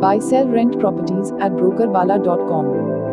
Buy sell rent properties at brokerbala.com.